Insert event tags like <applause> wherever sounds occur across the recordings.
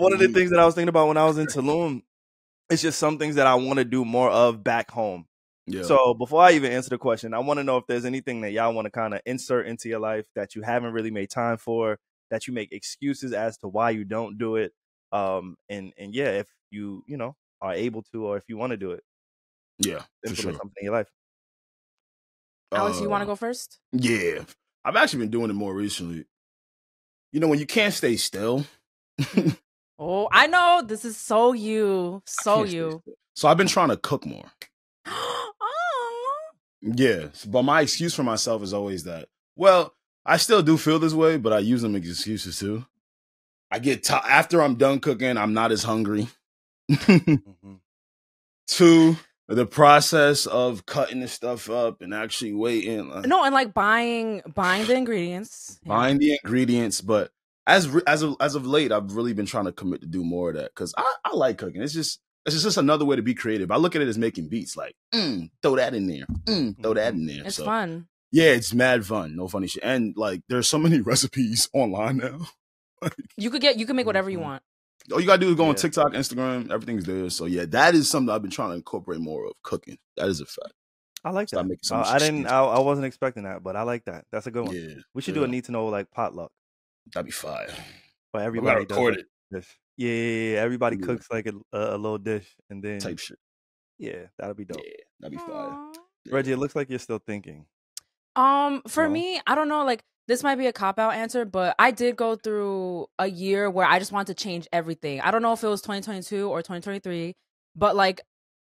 one of the things that I was thinking about when I was in Tulum, it's just some things that I want to do more of back home. Yeah. So before I even answer the question, I want to know if there's anything that y'all want to kind of insert into your life that you haven't really made time for, that you make excuses as to why you don't do it. Um, and and yeah, if you you know are able to, or if you want to do it, yeah, for implement sure. something in your life. Alex, you want to Uh, go first? Yeah, I've actually been doing it more recently. You know, when you can't stay still. <laughs> Oh, I know this is so you, so you. So I've been trying to cook more. <gasps> oh, Yeah, but my excuse for myself is always that. Well, I still do feel this way, but I use them as excuses too. I get ti after I'm done cooking, I'm not as hungry. <laughs> Mhm. Two, the process of cutting the stuff up and actually waiting, uh, no, and like buying buying the ingredients. Buying the ingredients. But as re- as of as of late, I've really been trying to commit to do more of that because I, I like cooking. It's just it's just another way to be creative. I look at it as making beats. Like, mm, throw that in there, mm, throw that in there. It's So, fun. Yeah, it's mad fun. No funny shit. And like, there's so many <laughs> recipes online now. <laughs> You could get you can make whatever you want. All you gotta do is go on TikTok, Instagram, everything's there. So yeah, that is something I've been trying to incorporate more of cooking. That is a fact. I like Stop that. making so Uh, I didn't. I, I wasn't expecting that, but I like that. That's a good one. Yeah, We should do a need to know like potluck, that'd be fire. but everybody does record it a. Yeah, yeah, yeah, yeah. Everybody Yeah. cooks like a, a, a little dish, and then type shit. yeah, that'll be dope. Yeah, that'd be fire. Yeah. Regi, it looks like you're still thinking. Um, for No? me, I don't know, like this might be a cop out answer, but I did go through a year where I just wanted to change everything. I don't know if it was 2022 or 2023, but like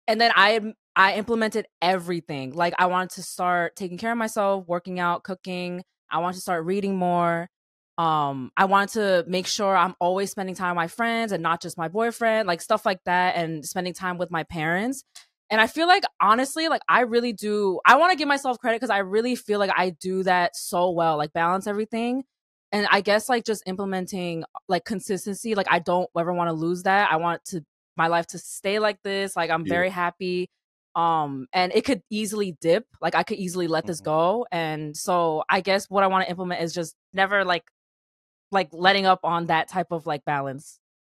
and then I I implemented everything. Like I wanted to start taking care of myself, working out, cooking. I wanted to start reading more. Um, I wanted to make sure I'm always spending time with my friends and not just my boyfriend, like stuff like that, and spending time with my parents. And I feel like honestly, like I really do. I want to give myself credit because I really feel like I do that so well, like balance everything. And I guess like just implementing like consistency. Like I don't ever want to lose that. I want to my life to stay like this. Like I'm Yeah. very happy. Um, and it could easily dip. Like I could easily let this Mhm. go. And so I guess what I want to implement is just never like like letting up on that type of like balance.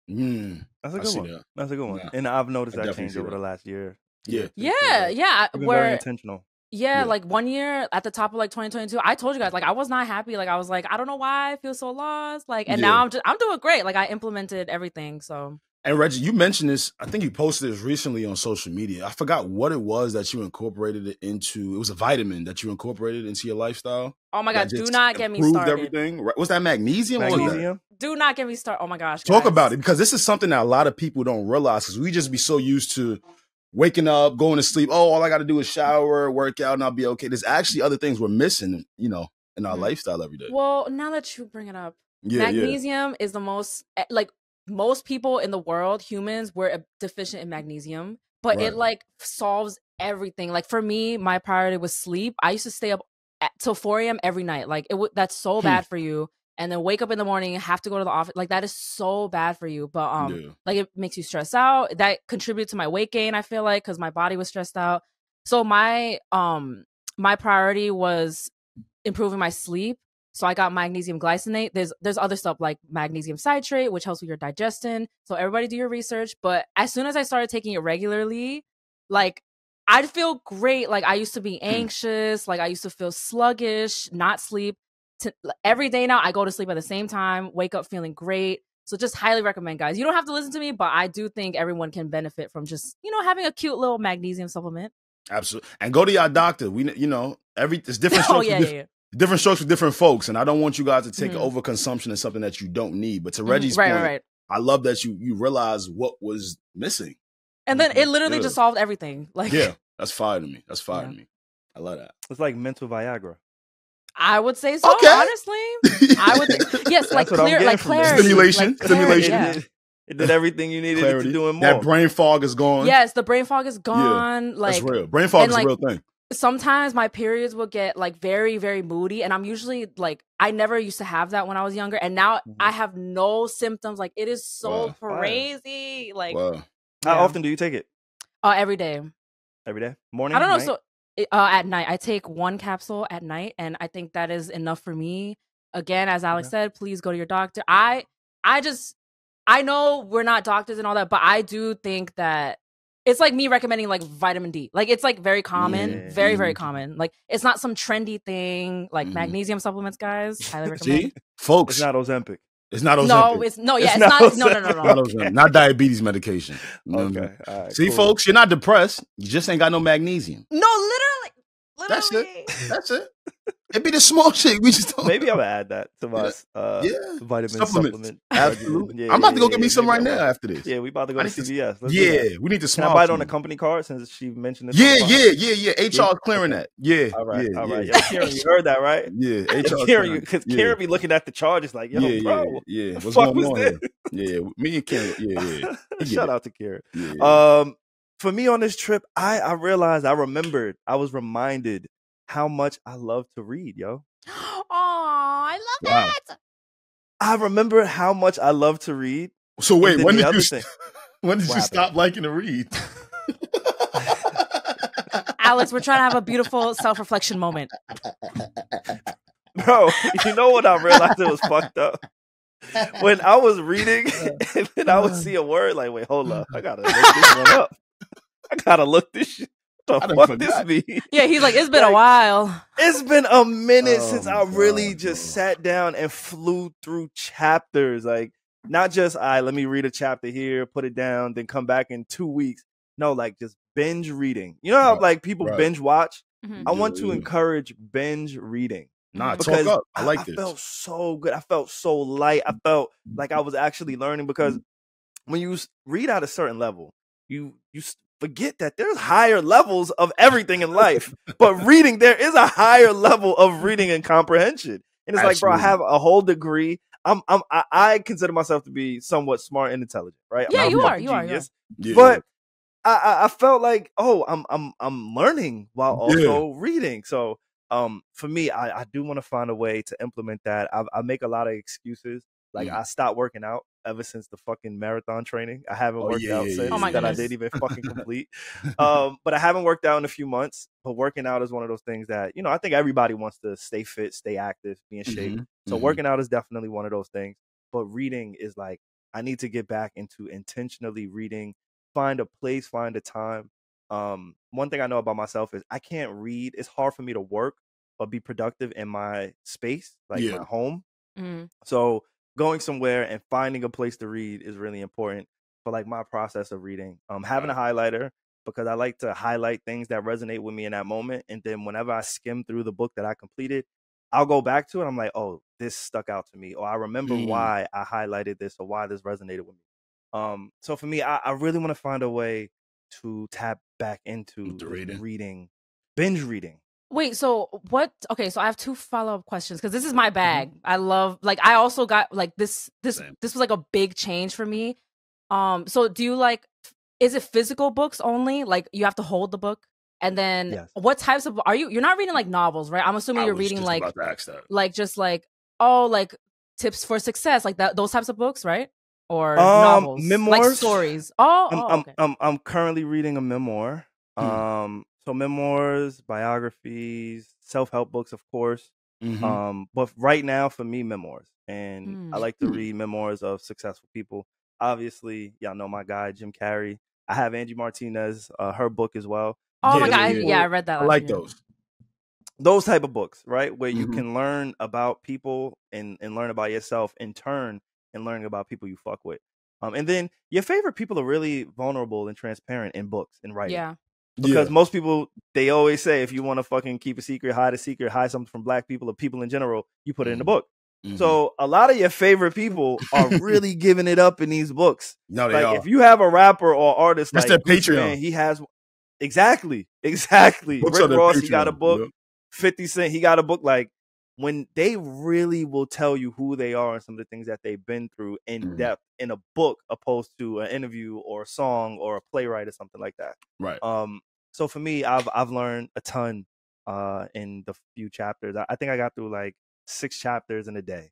Mm, That's a I good one. that. That's a good one. Nah, And I've noticed I that definitely change over that. the last year. Yeah. Yeah, You've yeah. been very intentional. Yeah, Yeah. like one year at the top of like 2022, I told you guys like I was not happy. Like I was like I don't know why I feel so lost. Like and now I'm just I'm doing great. Like I implemented everything. So And Regi, you mentioned this. I think you posted this recently on social media. I forgot what it was that you incorporated it into. It was a vitamin that you incorporated into your lifestyle. oh my god, do not get me started. Everything. Was that magnesium? What was that? Magnesium. Do not get me started. Oh my gosh, Talk about it because this is something that a lot of people don't realize because we just be so used to waking up, going to sleep. Oh, all I got to do is shower, work out, and I'll be okay. There's actually other things we're missing, you know, in our Mhm. lifestyle every day. Well, now that you bring it up, yeah, yeah. magnesium is the most eh, like most people in the world, humans, we're deficient in magnesium, but Right. it like solves everything. Like for me, my priority was sleep. I used to stay up at, till 4 a.m. every night. Like it would that's so Hmm. bad for you. And then wake up in the morning, have to go to the office. Like that is so bad for you. But um, Yeah. like it makes you stress out. That contributed to my weight gain. I feel like because my body was stressed out. So my um my priority was improving my sleep. So I got magnesium glycinate. There's there's other stuff like magnesium citrate, which helps with your digestion. So everybody do your research. But as soon as I started taking it regularly, like I'd feel great. Like I used to be hmm. anxious. Like I used to feel sluggish, not sleep. To, every day now, I go to sleep at the same time, wake up feeling great. So just highly recommend, guys. You don't have to listen to me, but I do think everyone can benefit from just you know having a cute little magnesium supplement. Absolutely. And go to your doctor. We, you know, every it's different <laughs> oh yeah, yeah, yeah. Different strokes for different folks. And I don't want you guys to take Mhm. overconsumption of something that you don't need. But to Mhm. Regi's right, point, right, right. I love that you you realize what was missing. And then it literally Yeah. just solved everything. <laughs> Like yeah, that's fire to me. That's fire Yeah. to me. I love that. It's like mental Viagra. I would say so. Okay. Honestly, I would. Think, <laughs> yes, like clear, like from clarity, Stimulation, like clarity, stimulation. yeah. It, did, everything you needed Clarity. to do and more. That brain fog is gone. Yes, the brain fog is gone. Like that's real. Brain fog is like, a real thing. Sometimes my periods will get like very very moody and i'm usually like i never used to have that when i was younger and now Mhm. i have no symptoms like it is so Wow. Fire. crazy like Wow. How yeah. often do you take it? uh, every day Every day? Morning? i don't know night? so uh, at night i take one capsule at night and i think that is enough for me again as alex Okay. said please go to your doctor i i just I know we're not doctors and all that, but I do think that it's like me recommending like vitamin D. Like it's like very common, Yeah. very very Mhm. common. Like it's not some trendy thing. Like Mhm. magnesium supplements, guys. Highly <laughs> recommend. See, folks, It's not Ozempic. it's not Ozempic. no, it's no, yeah, It's it's, not not. No, no, no, Ozempic. no. not, not diabetes medication. No, no. Okay. All right, See, cool. folks, you're not depressed. You just ain't got no magnesium. No, literally, That's it. That's it. It be the small shit. We just don't. Maybe I'm gonna add that to my uh, yeah. vitamin supplement. <laughs> Absolutely. Yeah, I'm about yeah, to go yeah, get me some right now after this. Yeah, we about to go to CVS. Let's Yeah, we need to Can. I buy it on a company card since she mentioned it? Yeah, yeah, yeah, yeah. HR is clearing that. Yeah. All right, yeah, all right. Yeah. Karen, you heard that, right? <laughs> Yeah, HR. <laughs> Karen, because. Karen be looking at the charges like, yo, yeah, bro, yeah, yeah. What's going was on here? Yeah, me and Karen. Yeah, yeah. Shout out to Karen. Yeah, yeah. Um, for me on this trip, I I realized I remembered I was reminded how much I love to read, yo. <gasps> Oh, I love Wow. it. I remember how much I love to read. so wait, <laughs> when did you thing- when did you stop liking to read? <laughs> Alex, we're trying to have a beautiful self reflection moment. Bro, you know what I realized it was fucked up? When I was reading <laughs> uh, and then I would uh. see a word like, wait, hold up. I gotta look this one up. I gotta look this shit. I What done the fuck this mean? Yeah, he's like, it's been a while. It's been a minute Oh since my I really God, just bro. sat down and flew through chapters. Like, not just, all right, let me read a chapter here, put it down, then come back in two weeks. No, like just binge reading. You know how Right, like people right. binge watch? Mhm. I want to Yeah. encourage binge reading Nah, because talk up. I like this. felt so good. I felt so light. I felt like I was actually learning because when you read at a certain level, you you s- forget that there's higher levels of everything in life. but reading, there is a higher level of reading and comprehension. And it's like, bro, I have a whole degree. I'm, I'm, I, I consider myself to be somewhat smart and intelligent, right? I'm Yeah, you are, fucking you are, you are. Yeah. But I, I, I felt like, oh, I'm, I'm, I'm learning while Yeah. also reading. So, um, for me, I, I do want to find a way to implement that. I, I make a lot of excuses. Like Mm. I stopped working out ever since the fucking marathon training. I haven't Oh, worked yeah, out yeah, since yeah, Oh my that I didn't even fucking <laughs> complete. um, but I haven't worked out in a few months. But working out is one of those things that you know I think everybody wants to stay fit, stay active, be in shape. Mhm, So mhm. working out is definitely one of those things. But reading is like I need to get back into intentionally reading, find a place, find a time. Um, one thing I know about myself is I can't read. It's hard for me to work but be productive in my space, like Yeah. my home. Mhm. So going somewhere and finding a place to read is really important for like my process of reading. Um, having a highlighter because I like to highlight things that resonate with me in that moment, and then whenever I skim through the book that I completed, I'll go back to it. I'm like, oh, this stuck out to me, or I remember Mm. why I highlighted this or why this resonated with me. Um, so for me, I, I really want to find a way to tap back into reading. reading, binge reading. Wait, so what? Okay, so I have two follow up questions because this is my Mm-hmm. bag. I love like I also got like this this Same. this was like a big change for me. Um, so do you like? Is it physical books only? Like you have to hold the book, and then Yes. what types of are you? You're not reading like novels, right? I'm assuming I you're reading like about to ask that. like just like oh like tips for success, like that those types of books, right? Or Um, novels, like memoirs. stories. Oh, I'm, oh, I'm, okay. I'm, I'm currently reading a memoir. Hmm. Um, so memoirs, biographies, self help books, of course. Mhm. Um, but right now for me, memoirs, and I Mm. like to Hmm. read memoirs of successful people. Obviously, y'all know my guy Jim Carrey. I have Angie Martinez, uh, her book as well. oh my god, yeah, yeah, yeah. I read that. I like year. those. Those type of books, right, where you Mhm. can learn about people and and learn about yourself in turn, and learning about people you fuck with. Um, and then your favorite people are really vulnerable and transparent in books and writing. Yeah, because yeah. most people they always say if you want to fucking keep a secret, hide a secret, hide something from black people or people in general, you put it in the Mhm. book. Mhm. So a lot of your favorite people are <laughs> really giving it up in these books. no, they Like are. if you have a rapper or artist That's like their Patreon. Mane, he has exactly, <laughs> exactly. Books Rick Ross, he got a book. yep. Fifty Cent, he got a book. Like when they really will tell you who they are and some of the things that they've been through in Mhm. depth in a book, opposed to an interview or a song or a playwright or something like that. Right. Um, so for me, I've I've learned a ton uh in the few chapters. I, I think I got through like six chapters in a day,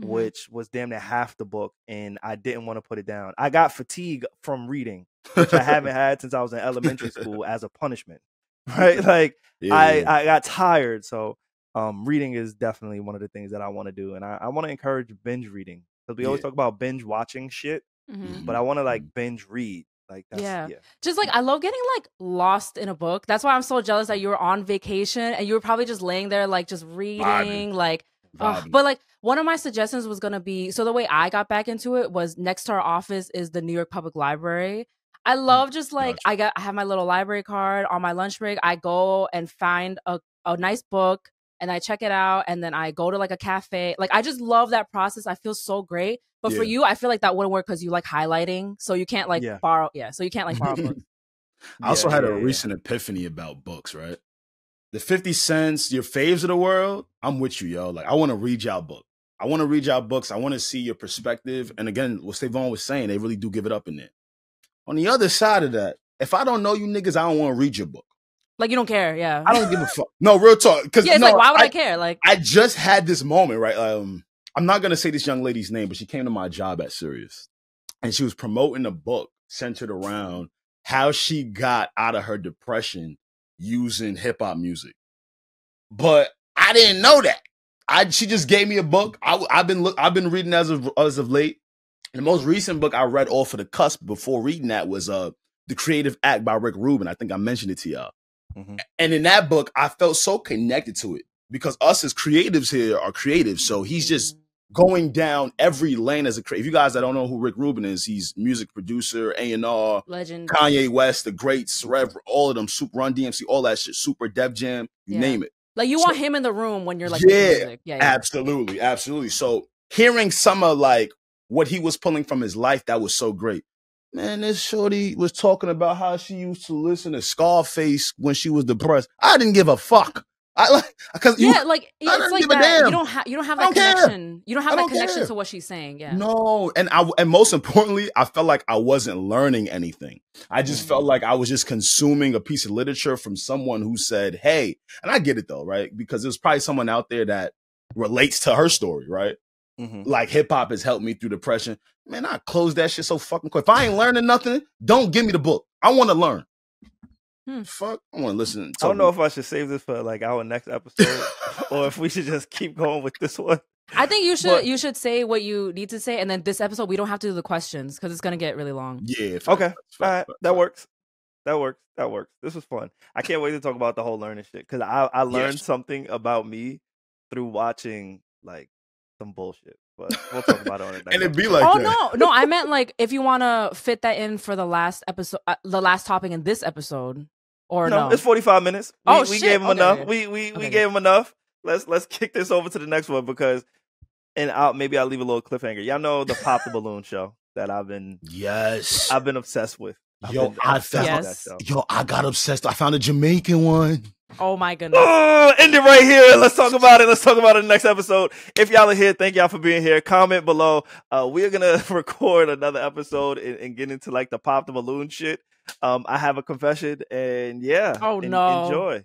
Mhm. which was damn near half the book, and I didn't want to put it down. I got fatigue from reading, which I haven't <laughs> had since I was in elementary school <laughs> as a punishment. <laughs> Right? Like Yeah, I. I got tired, so um reading is definitely one of the things that I want to do, and I, I want to encourage binge reading because we always Yeah. talk about binge watching shit, Mhm. but I want to like binge read. Like that's Yeah. yeah. just like I love getting like lost in a book. That's why I'm so jealous that you were on vacation and you were probably just laying there like just reading, like. ugh. Vibing. but like one of my suggestions was gonna be so the way I got back into it was next to our office is the New York Public Library. I love just like Gotcha. I got I have my little library card on my lunch break. I go and find a, a nice book and I check it out and then I go to like a cafe. Like I just love that process. I feel so great. But for you, I feel like that wouldn't work because you like highlighting, so you can't like Yeah. borrow. Yeah, so you can't like borrow books. <laughs> I also Yeah, had a yeah. recent epiphany about books, right? The 50 cents, your faves of the world, I'm with you, yo. Like, I want to read y'all book. I want to read y'all books. I want to see your perspective. And again, what SaVon was saying, they really do give it up in there. On the other side of that, if I don't know you niggas, I don't want to read your book. Like you don't care. Yeah. I don't give a fuck. No, real talk. Because yeah, it's no, like why would I, I, care? Like I just had this moment, right? Um, I'm not gonna say this young lady's name, but she came to my job at Sirius, and she was promoting a book centered around how she got out of her depression using hip hop music. But I didn't know that. I she just gave me a book. I, have been look. I've been reading as of as of late. And the most recent book I read off of the cusp before reading that was uh the Creative Act by Rick Rubin. I think I mentioned it to y'all. Mhm. And in that book, I felt so connected to it because us as creatives here are creative. So he's just going down every lane as a creative. You guys that don't know who Rick Rubin is, he's music producer, A and R, legend. Kanye West, the greats, Rev, all of them, Super Run DMC, all that shit, Super Def Jam, you Yeah. name it. Like you So- want him in the room when you're like Yeah, music. Yeah, yeah. Absolutely, absolutely. So hearing some of like what he was pulling from his life, that was so great. Man, this shorty was talking about how she used to listen to Scarface when she was depressed. I didn't give a fuck. I like because you yeah, like I it's like that. You don't have you don't have that don't care. connection. You don't have I that don't connection care. to what she's saying. Yeah. No, and I and most importantly, I felt like I wasn't learning anything. I just Mm. felt like I was just consuming a piece of literature from someone who said, "Hey," and I get it though, right? Because there's probably someone out there that relates to her story, right? Mhm. Like hip hop has helped me through depression. Man, I close that shit so fucking quick. If I ain't learning nothing, don't give me the book. I want to learn. Hmm. Fuck, I want to listen. I don't know if I should save this for like our next episode <laughs> or if we should just keep going with this one. I think you should But- you should say what you need to say, and then this episode we don't have to do the questions because it's gonna get really long. Yeah. facts, Okay. facts, All right, facts, that works. That works. That works. This was fun. I can't wait to talk about the whole learning shit because I I learned Yes. something about me through watching like some bullshit. But we'll talk about it on the <laughs> next. And it'd be like oh that. no, no, I meant like if you want to fit that in for the last episode, uh, the last topic in this episode, or no, no? it's forty five minutes. We, Oh, we shit. gave him Okay. enough. We we we Okay. gave him enough. Let's let's kick this over to the next one because, and I'll maybe I'll leave a little cliffhanger. Y'all know the pop the balloon show that I've been Yes. I've been obsessed with. I've Yo, been I found- Yes. that show. Yo, I got obsessed. I found a Jamaican one. Oh my goodness. Oh, end it right here. Let's talk about it. Let's talk about it in the next episode. If y'all are here, thank y'all for being here. Comment below. Uh, we are gonna <laughs> record another episode and, and get into like the pop the balloon shit. Um, I have a confession, and yeah. Oh, en- no. Enjoy.